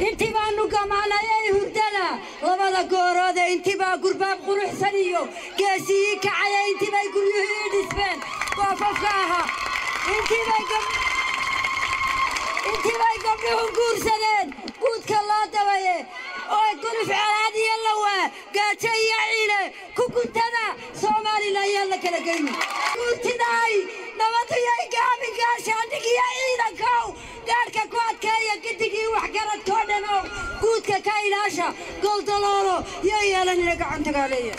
intii baanu gamaanayay hurdada labada gooroode intii baa gurbaab quruxsan iyo geesiyii kacaya intii bay guryuhu ii dhisbeen goofafka ahaa intii bay intii bay gabdhuhu guursadeen guudka loo dabaye oo guluf colaad iyo lawaa gaajo iyo ciile ku guntada soomaalila ayaan la kala geyni gidigii waxgaradkoo dhanow guudka ka ilaasha goldaloolo yo yeelanina gacantagaaleeya